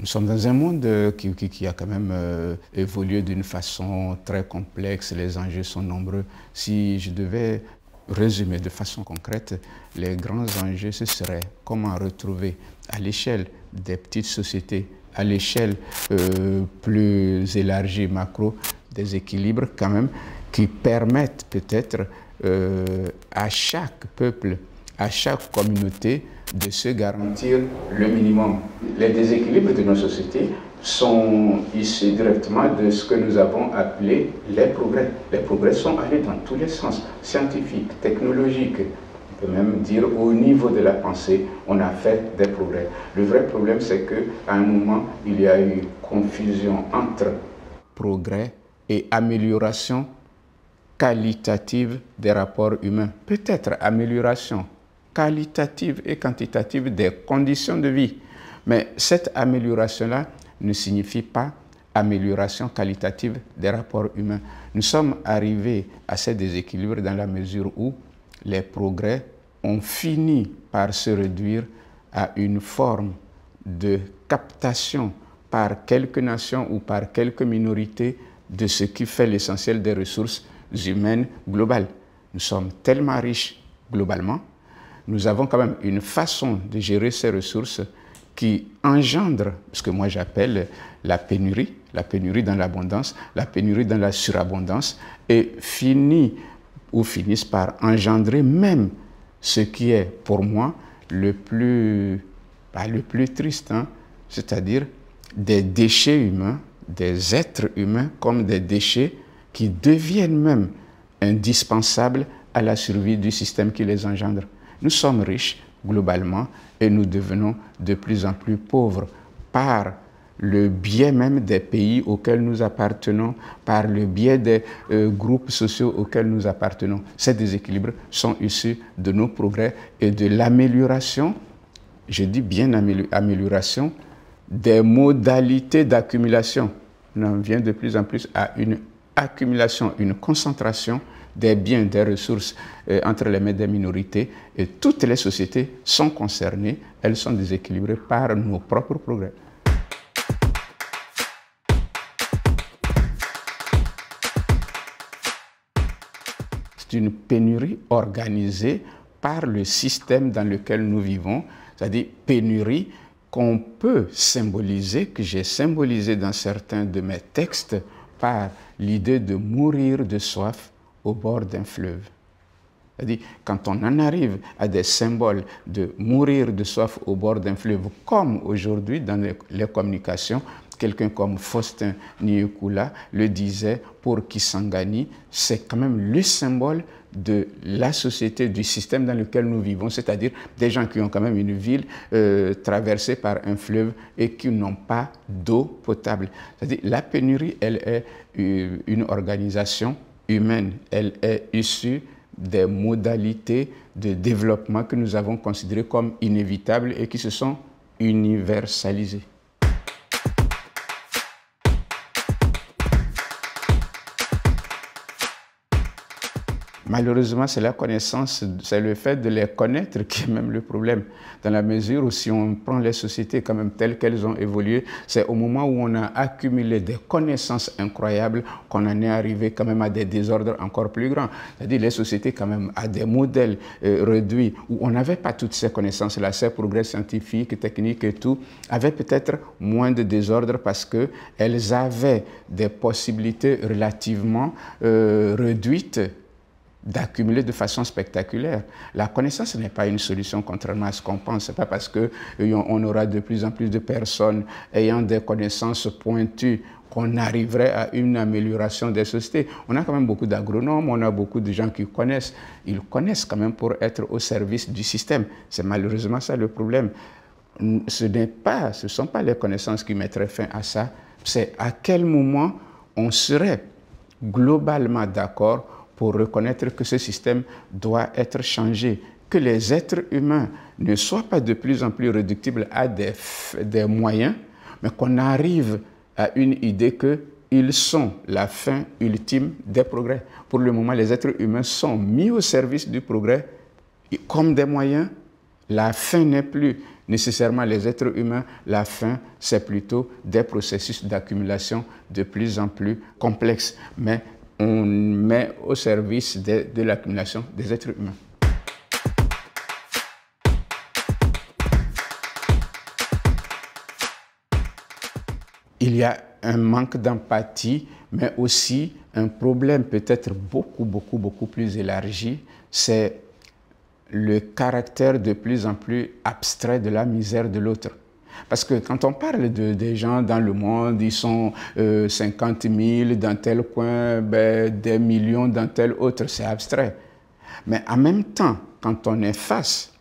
Nous sommes dans un monde qui, a quand même évolué d'une façon très complexe, les enjeux sont nombreux. Si je devais résumer de façon concrète, les grands enjeux, ce serait comment retrouver à l'échelle des petites sociétés, à l'échelle plus élargie, macro, des équilibres quand même qui permettent peut-être euh, à chaque peuple, à chaque communauté de se garantir le minimum. Les déséquilibres de nos sociétés sont issus directement de ce que nous avons appelé les progrès. Les progrès sont allés dans tous les sens, scientifiques, technologiques, on peut même dire au niveau de la pensée, on a fait des progrès. Le vrai problème, c'est qu'à un moment, il y a eu confusion entre progrès et amélioration qualitative des rapports humains. Peut-être amélioration qualitative et quantitative des conditions de vie. Mais cette amélioration-là ne signifie pas amélioration qualitative des rapports humains. Nous sommes arrivés à ces déséquilibres dans la mesure où les progrès ont fini par se réduire à une forme de captation par quelques nations ou par quelques minorités de ce qui fait l'essentiel des ressources humaines globales. Nous sommes tellement riches globalement, nous avons quand même une façon de gérer ces ressources qui engendre ce que moi j'appelle la pénurie, la pénurie dans l'abondance, la pénurie dans la surabondance, et finit ou finissent par engendrer même ce qui est pour moi le plus, bah, le plus triste, hein, c'est-à-dire des déchets humains des êtres humains comme des déchets qui deviennent même indispensables à la survie du système qui les engendre. Nous sommes riches globalement et nous devenons de plus en plus pauvres par le biais même des pays auxquels nous appartenons, par le biais des euh, groupes sociaux auxquels nous appartenons. Ces déséquilibres sont issus de nos progrès et de l'amélioration, je dis bien amélioration, des modalités d'accumulation. On vient de plus en plus à une accumulation, une concentration des biens, des ressources euh, entre les mains des minorités et toutes les sociétés sont concernées, elles sont déséquilibrées par nos propres progrès. C'est une pénurie organisée par le système dans lequel nous vivons, c'est-à-dire pénurie qu'on peut symboliser, que j'ai symbolisé dans certains de mes textes par l'idée de mourir de soif au bord d'un fleuve. C'est-à-dire, quand on en arrive à des symboles de mourir de soif au bord d'un fleuve, comme aujourd'hui dans les, communications, quelqu'un comme Faustin Nyekula le disait pour Kisangani, c'est quand même le symbole de la société, du système dans lequel nous vivons, c'est-à-dire des gens qui ont quand même une ville euh, traversée par un fleuve et qui n'ont pas d'eau potable. C'est-à-dire la pénurie, elle est euh, une organisation humaine, elle est issue des modalités de développement que nous avons considérées comme inévitables et qui se sont universalisées. Malheureusement, c'est la connaissance, c'est le fait de les connaître qui est même le problème. Dans la mesure où si on prend les sociétés quand même telles qu'elles ont évolué, c'est au moment où on a accumulé des connaissances incroyables qu'on en est arrivé quand même à des désordres encore plus grands. C'est-à-dire les sociétés quand même à des modèles euh, réduits où on n'avait pas toutes ces connaissances-là, ces progrès scientifiques, techniques et tout, avaient peut-être moins de désordres parce qu'elles avaient des possibilités relativement euh, réduites d'accumuler de façon spectaculaire. La connaissance n'est pas une solution contrairement à ce qu'on pense. Ce n'est pas parce qu'on euh, aura de plus en plus de personnes ayant des connaissances pointues qu'on arriverait à une amélioration des sociétés. On a quand même beaucoup d'agronomes, on a beaucoup de gens qui connaissent. Ils connaissent quand même pour être au service du système. C'est malheureusement ça le problème. Ce n'est pas, ce sont pas les connaissances qui mettraient fin à ça. C'est à quel moment on serait globalement d'accord pour reconnaître que ce système doit être changé, que les êtres humains ne soient pas de plus en plus réductibles à des, moyens, mais qu'on arrive à une idée qu'ils sont la fin ultime des progrès. Pour le moment, les êtres humains sont mis au service du progrès comme des moyens. La fin n'est plus Nécessairement, les êtres humains, la fin, c'est plutôt des processus d'accumulation de plus en plus complexes. Mais on met au service de, l'accumulation des êtres humains. Il y a un manque d'empathie, mais aussi un problème peut-être beaucoup, beaucoup, beaucoup plus élargi, c'est le caractère de plus en plus abstrait de la misère de l'autre. Parce que quand on parle de, des gens dans le monde, ils sont 50 euh, 000 dans tel coin, ben, des millions dans tel autre, c'est abstrait. Mais en même temps, quand on est face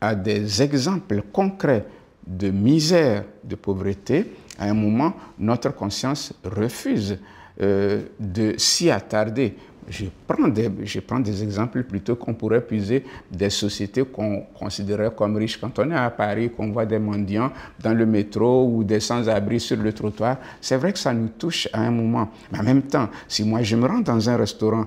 à des exemples concrets de misère, de pauvreté, à un moment, notre conscience refuse euh, de s'y attarder. Je prends, des, je prends des exemples plutôt qu'on pourrait puiser des sociétés qu'on considérait comme riches. Quand on est à Paris, qu'on voit des mendiants dans le métro ou des sans-abri sur le trottoir, c'est vrai que ça nous touche à un moment. Mais en même temps, si moi je me rends dans un restaurant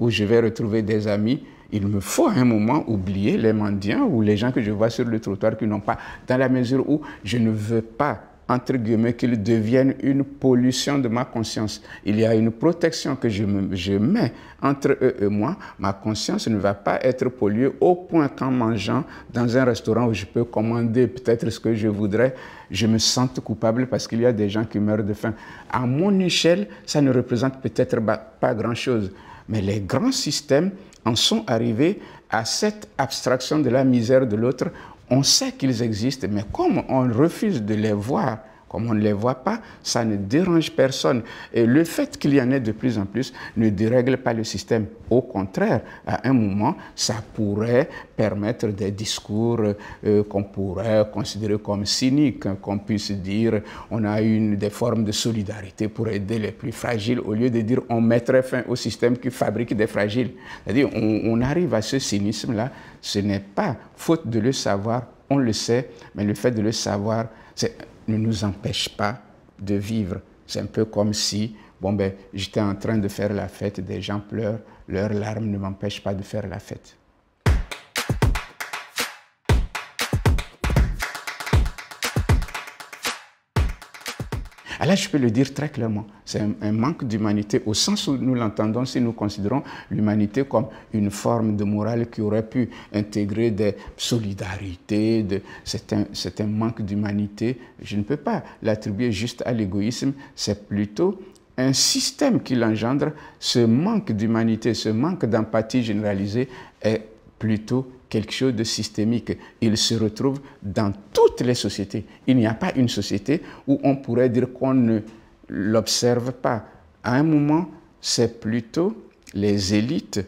où je vais retrouver des amis, il me faut à un moment oublier les mendiants ou les gens que je vois sur le trottoir qui n'ont pas, dans la mesure où je ne veux pas entre guillemets, qu'ils deviennent une pollution de ma conscience. Il y a une protection que je, je, mets entre eux et moi. Ma conscience ne va pas être polluée au point qu'en mangeant dans un restaurant où je peux commander peut-être ce que je voudrais, je me sente coupable parce qu'il y a des gens qui meurent de faim. À mon échelle, ça ne représente peut-être pas grand-chose. Mais les grands systèmes en sont arrivés à cette abstraction de la misère de l'autre on sait qu'ils existent, mais comme on refuse de les voir, comme on ne les voit pas, ça ne dérange personne. Et le fait qu'il y en ait de plus en plus ne dérègle pas le système. Au contraire, à un moment, ça pourrait permettre des discours euh, qu'on pourrait considérer comme cyniques, qu'on puisse dire on a une des formes de solidarité pour aider les plus fragiles, au lieu de dire on mettrait fin au système qui fabrique des fragiles. C'est-à-dire on, on arrive à ce cynisme-là, ce n'est pas faute de le savoir, on le sait, mais le fait de le savoir, ne nous empêche pas de vivre. C'est un peu comme si, bon ben, j'étais en train de faire la fête, des gens pleurent, leurs larmes ne m'empêchent pas de faire la fête. Ah, là, je peux le dire très clairement, c'est un, manque d'humanité au sens où nous l'entendons si nous considérons l'humanité comme une forme de morale qui aurait pu intégrer des solidarités. C'est, un, un manque d'humanité. Je ne peux pas l'attribuer juste à l'égoïsme, c'est plutôt un système qui l'engendre. Ce manque d'humanité, ce manque d'empathie généralisée est plutôt quelque chose de systémique. Il se retrouve dans toutes les sociétés. Il n'y a pas une société où on pourrait dire qu'on ne l'observe pas. À un moment, c'est plutôt les élites,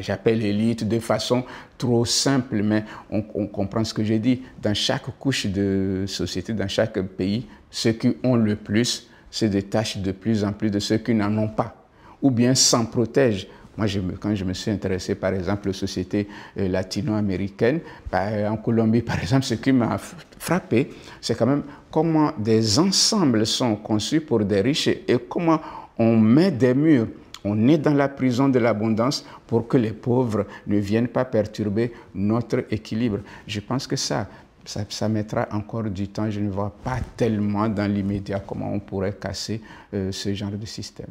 j'appelle élite de façon trop simple, mais on, on comprend ce que j'ai dit. Dans chaque couche de société, dans chaque pays, ceux qui ont le plus se détachent de plus en plus de ceux qui n'en ont pas, ou bien s'en protègent moi, je quand je me suis intéressé, par exemple, aux sociétés euh, latino-américaines, bah, en Colombie, par exemple, ce qui m'a frappé, c'est quand même comment des ensembles sont conçus pour des riches et comment on met des murs. On est dans la prison de l'abondance pour que les pauvres ne viennent pas perturber notre équilibre. Je pense que ça, ça, mettra encore du temps. Je ne vois pas tellement dans l'immédiat comment on pourrait casser euh, ce genre de système.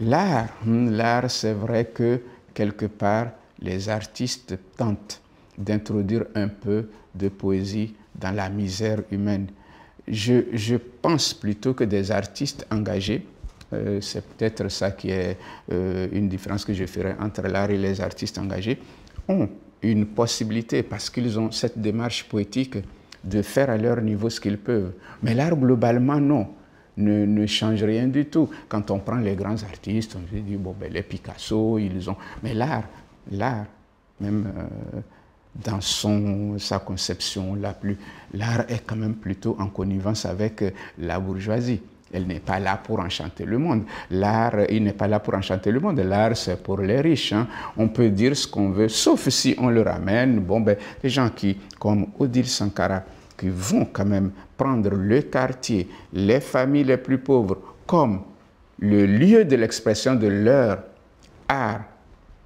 L'art, hmm, l'art, c'est vrai que quelque part, les artistes tentent d'introduire un peu de poésie dans la misère humaine. Je, pense plutôt que des artistes engagés, euh, c'est peut-être ça qui est euh, une différence que je ferai entre l'art et les artistes engagés, ont une possibilité, parce qu'ils ont cette démarche poétique, de faire à leur niveau ce qu'ils peuvent. Mais l'art, globalement, non ne, change rien du tout. Quand on prend les grands artistes, on se dit, bon, ben, les Picasso, ils ont... Mais l'art, l'art, même euh, dans son, sa conception la plus... L'art est quand même plutôt en connivence avec euh, la bourgeoisie. Elle n'est pas là pour enchanter le monde. L'art, il n'est pas là pour enchanter le monde. L'art, c'est pour les riches. Hein. On peut dire ce qu'on veut, sauf si on le ramène. Bon, ben, les gens qui, comme Odile Sankara, qui vont quand même prendre le quartier, les familles les plus pauvres, comme le lieu de l'expression de leur art.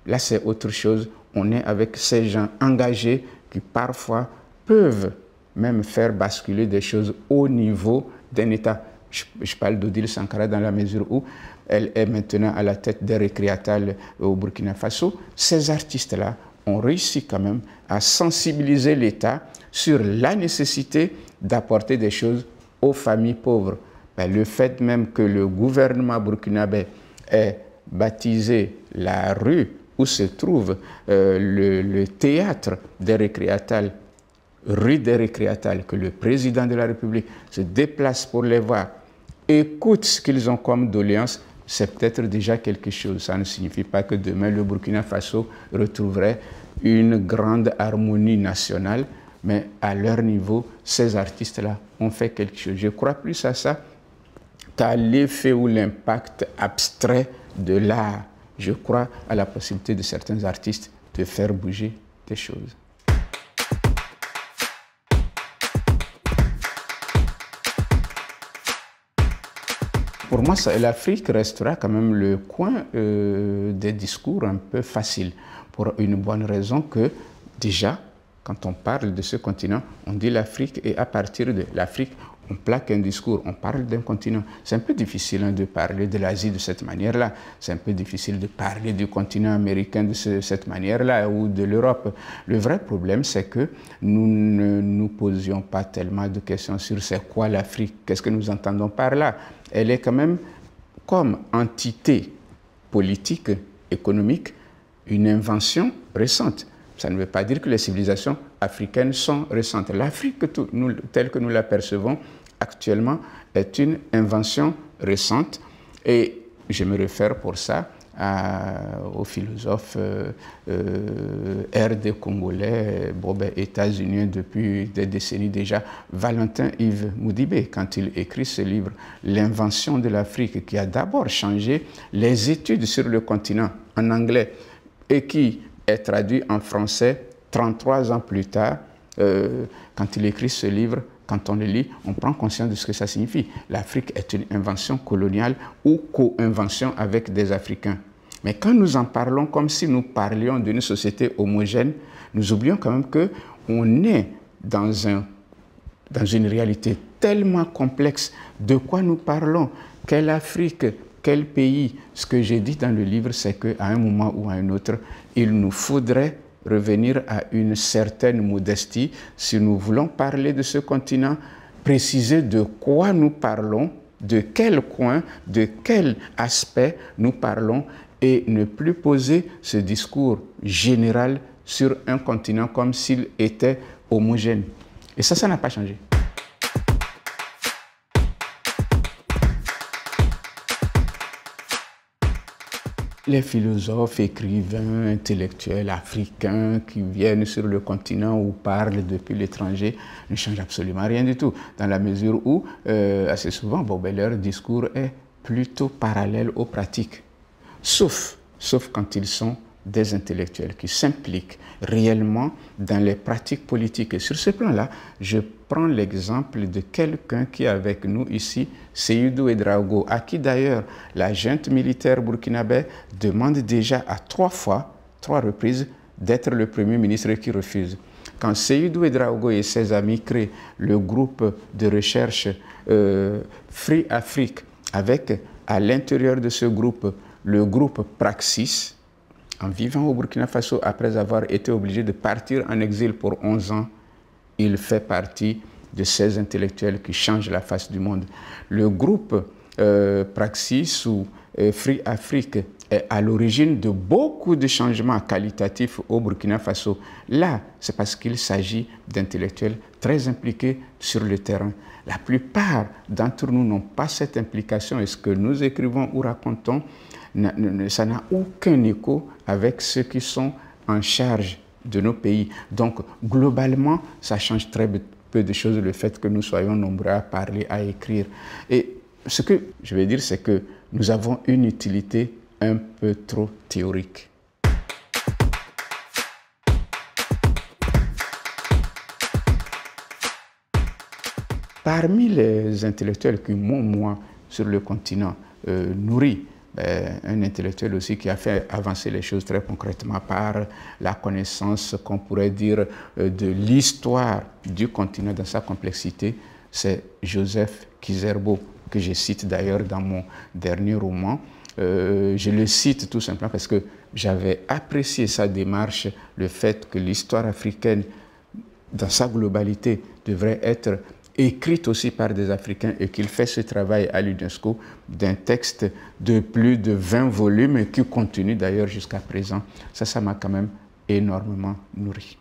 Là, c'est autre chose. On est avec ces gens engagés qui parfois peuvent même faire basculer des choses au niveau d'un État. Je, parle d'Odile Sankara dans la mesure où elle est maintenant à la tête des récréatales au Burkina Faso. Ces artistes-là ont réussi quand même à sensibiliser l'État sur la nécessité d'apporter des choses aux familles pauvres. Ben, le fait même que le gouvernement burkinabé ait baptisé la rue où se trouve euh, le, théâtre des récréatales, rue des récréatales, que le président de la République se déplace pour les voir, écoute ce qu'ils ont comme doléance, c'est peut-être déjà quelque chose. Ça ne signifie pas que demain le Burkina Faso retrouverait une grande harmonie nationale, mais à leur niveau, ces artistes-là ont fait quelque chose. Je crois plus à ça qu'à l'effet ou l'impact abstrait de l'art. Je crois à la possibilité de certains artistes de faire bouger des choses. Moi, l'Afrique restera quand même le coin euh, des discours un peu faciles, pour une bonne raison que déjà, quand on parle de ce continent, on dit l'Afrique et à partir de l'Afrique, on plaque un discours, on parle d'un continent. C'est un peu difficile hein, de parler de l'Asie de cette manière-là. C'est un peu difficile de parler du continent américain de cette manière-là ou de l'Europe. Le vrai problème, c'est que nous ne nous posions pas tellement de questions sur c'est quoi l'Afrique, qu'est-ce que nous entendons par là. Elle est quand même comme entité politique, économique, une invention récente. Ça ne veut pas dire que les civilisations africaines sont récentes. L'Afrique, telle que nous l'apercevons actuellement, est une invention récente et je me réfère pour ça au philosophe euh, euh, RD congolais, Bob états-unien depuis des décennies déjà, Valentin Yves Moudibé, quand il écrit ce livre, L'invention de l'Afrique, qui a d'abord changé les études sur le continent en anglais et qui est traduit en français 33 ans plus tard, euh, quand il écrit ce livre, quand on le lit, on prend conscience de ce que ça signifie. L'Afrique est une invention coloniale ou co-invention avec des Africains. Mais quand nous en parlons comme si nous parlions d'une société homogène, nous oublions quand même que on est dans, un, dans une réalité tellement complexe. De quoi nous parlons? Quelle Afrique quel pays Ce que j'ai dit dans le livre, c'est qu'à un moment ou à un autre, il nous faudrait revenir à une certaine modestie si nous voulons parler de ce continent, préciser de quoi nous parlons, de quel coin, de quel aspect nous parlons et ne plus poser ce discours général sur un continent comme s'il était homogène. Et ça, ça n'a pas changé. Les philosophes, écrivains, intellectuels africains qui viennent sur le continent ou parlent depuis l'étranger ne changent absolument rien du tout, dans la mesure où, euh, assez souvent, bon, ben, leur discours est plutôt parallèle aux pratiques, sauf, sauf quand ils sont des intellectuels qui s'impliquent réellement dans les pratiques politiques. Et sur ce plan-là, je prends l'exemple de quelqu'un qui est avec nous ici, Seydou Edraogo, à qui d'ailleurs la junte militaire burkinabé demande déjà à trois fois, trois reprises, d'être le premier ministre qui refuse. Quand Seydou Edraogo et ses amis créent le groupe de recherche euh, Free Afrique, avec à l'intérieur de ce groupe le groupe Praxis, en vivant au Burkina Faso après avoir été obligé de partir en exil pour 11 ans, il fait partie de ces intellectuels qui changent la face du monde. Le groupe euh, Praxis ou euh, Free Afrique est à l'origine de beaucoup de changements qualitatifs au Burkina Faso. Là, c'est parce qu'il s'agit d'intellectuels très impliqués sur le terrain. La plupart d'entre nous n'ont pas cette implication et ce que nous écrivons ou racontons? Ça n'a aucun écho avec ceux qui sont en charge de nos pays. Donc, globalement, ça change très peu de choses le fait que nous soyons nombreux à parler, à écrire. Et ce que je vais dire, c'est que nous avons une utilité un peu trop théorique. Parmi les intellectuels qui m'ont, moi, sur le continent, euh, un intellectuel aussi qui a fait avancer les choses très concrètement par la connaissance qu'on pourrait dire euh, de l'histoire du continent dans sa complexité, c'est Joseph Kizerbo, que je cite d'ailleurs dans mon dernier roman. Euh, je le cite tout simplement parce que j'avais apprécié sa démarche, le fait que l'histoire africaine, dans sa globalité, devrait être écrite aussi par des Africains et qu'il fait ce travail à l'UNESCO d'un texte de plus de 20 volumes et qui continue d'ailleurs jusqu'à présent. Ça, ça m'a quand même énormément nourri.